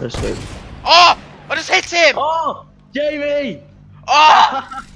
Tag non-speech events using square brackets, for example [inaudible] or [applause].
Let's wait. Oh! I just hit him! Oh, Jamie! Oh! [laughs]